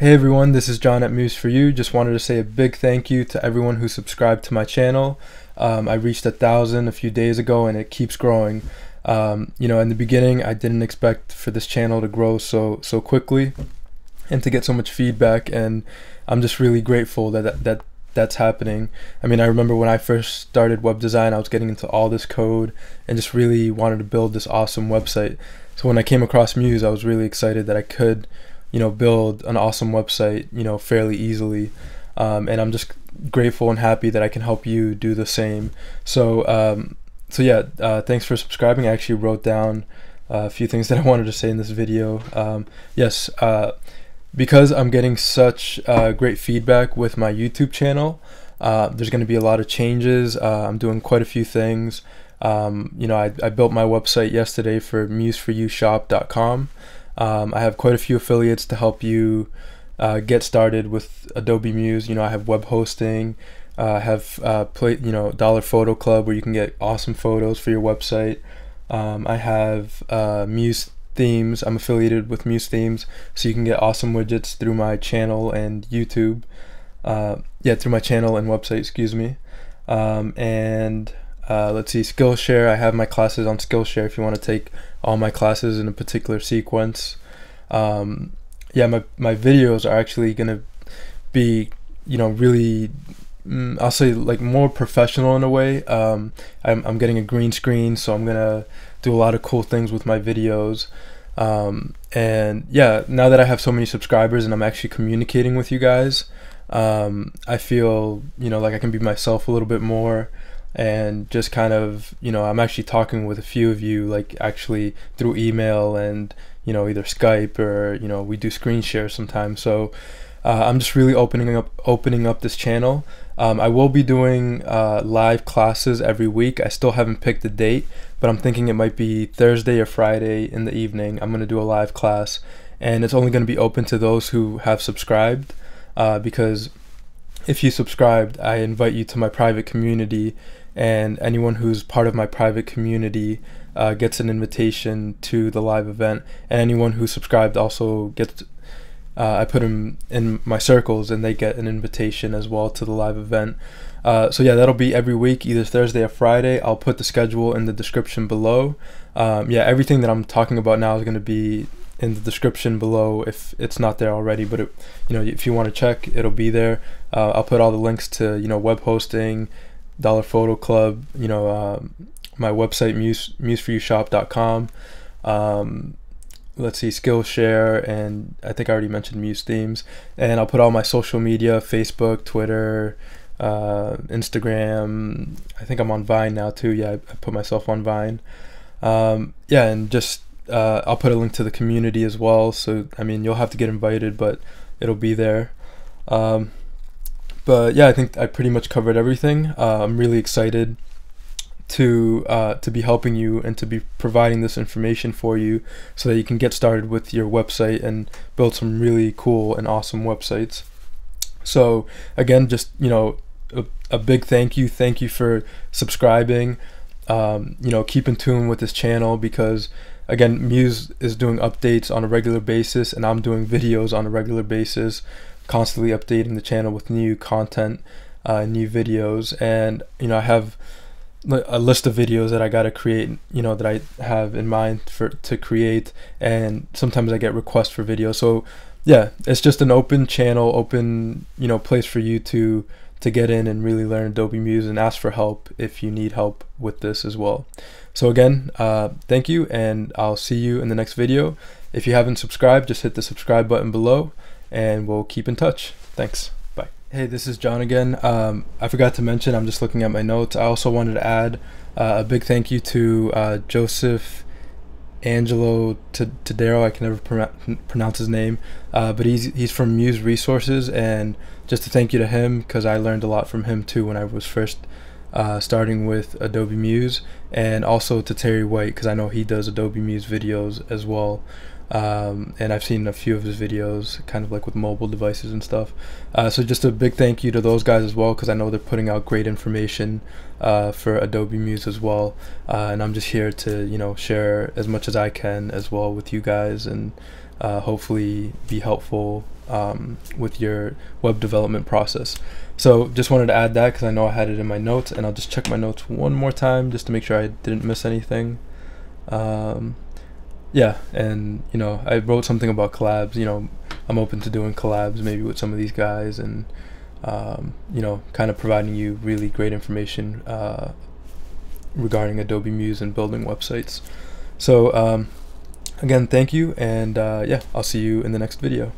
Hey everyone, this is John at Muse for You. Just wanted to say a big thank you to everyone who subscribed to my channel. Um, I reached a thousand a few days ago and it keeps growing. Um, you know, in the beginning, I didn't expect for this channel to grow so so quickly and to get so much feedback. And I'm just really grateful that that, that that's happening. I mean, I remember when I first started web design, I was getting into all this code and just really wanted to build this awesome website. So when I came across Muse, I was really excited that I could you know build an awesome website you know fairly easily. Um, and i'm just grateful and happy that i can help you do the same. So um, so yeah uh, thanks for subscribing. I actually wrote down uh, a few things that i wanted to say in this video. Um, yes uh, because i'm getting such uh, great feedback with my youtube channel uh, there's going to be a lot of changes. Uh, i'm doing quite a few things. Um, you know I, I built my website yesterday for museforyoushop.com um, I have quite a few affiliates to help you uh, get started with Adobe Muse. You know, I have web hosting. Uh, I have uh, play, you know Dollar Photo Club where you can get awesome photos for your website. Um, I have uh, Muse themes. I'm affiliated with Muse themes, so you can get awesome widgets through my channel and YouTube. Uh, yeah, through my channel and website. Excuse me. Um, and uh, let's see, Skillshare. I have my classes on Skillshare if you want to take all my classes in a particular sequence. Um, yeah, my, my videos are actually going to be, you know, really, mm, I'll say like more professional in a way. Um, I'm, I'm getting a green screen, so I'm going to do a lot of cool things with my videos. Um, and yeah, now that I have so many subscribers and I'm actually communicating with you guys, um, I feel, you know, like I can be myself a little bit more and just kind of you know i'm actually talking with a few of you like actually through email and you know either skype or you know we do screen share sometimes. So uh, i'm just really opening up opening up this channel. Um, i will be doing uh, live classes every week. I still haven't picked a date but i'm thinking it might be thursday or friday in the evening. I'm going to do a live class and it's only going to be open to those who have subscribed uh, because if you subscribed i invite you to my private community and anyone who's part of my private community uh, gets an invitation to the live event and anyone who subscribed also gets uh, I put them in my circles and they get an invitation as well to the live event. Uh, so yeah, that'll be every week, either Thursday or Friday. I'll put the schedule in the description below. Um, yeah, everything that I'm talking about now is going to be in the description below if it's not there already. But it, you know, if you want to check, it'll be there. Uh, I'll put all the links to you know web hosting, Dollar Photo Club, you know, um, my website muse museforyoushop.com. Um, let's see, Skillshare, and I think I already mentioned Muse themes. And I'll put all my social media: Facebook, Twitter, uh, Instagram. I think I'm on Vine now too. Yeah, I, I put myself on Vine. Um, yeah, and just uh, I'll put a link to the community as well. So I mean, you'll have to get invited, but it'll be there. Um, but yeah, I think I pretty much covered everything. Uh, I'm really excited to uh, to be helping you and to be providing this information for you so that you can get started with your website and build some really cool and awesome websites. So again, just you know, a, a big thank you. Thank you for subscribing. Um, you know, keep in tune with this channel because again, Muse is doing updates on a regular basis, and I'm doing videos on a regular basis constantly updating the channel with new content, uh, new videos, and you know I have a list of videos that I gotta create, you know, that I have in mind for to create, and sometimes I get requests for videos. So yeah, it's just an open channel, open you know place for you to to get in and really learn Adobe Muse and ask for help if you need help with this as well. So again, uh, thank you, and I'll see you in the next video. If you haven't subscribed, just hit the subscribe button below and we'll keep in touch. Thanks. Bye. Hey, this is John again. Um, I forgot to mention, I'm just looking at my notes. I also wanted to add uh, a big thank you to uh, Joseph Angelo Tadero. I can never pronounce his name, uh, but he's he's from Muse Resources, and just to thank you to him because I learned a lot from him too when I was first uh, starting with Adobe Muse, and also to Terry White because I know he does Adobe Muse videos as well. Um, and I've seen a few of his videos, kind of like with mobile devices and stuff. Uh, so just a big thank you to those guys as well, because I know they're putting out great information uh, for Adobe Muse as well. Uh, and I'm just here to you know share as much as I can as well with you guys and uh, hopefully be helpful um, with your web development process. So just wanted to add that because I know I had it in my notes, and I'll just check my notes one more time just to make sure I didn't miss anything. Um, yeah, and you know I wrote something about collabs. You know I'm open to doing collabs maybe with some of these guys, and um, you know kind of providing you really great information uh, regarding Adobe Muse and building websites. So um, again, thank you, and uh, yeah, I'll see you in the next video.